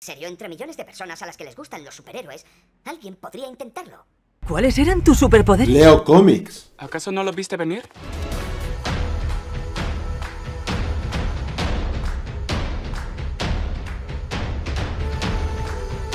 serio, entre millones de personas a las que les gustan los superhéroes, alguien podría intentarlo. ¿Cuáles eran tus superpoderes? Leo cómics. ¿Acaso no lo viste venir?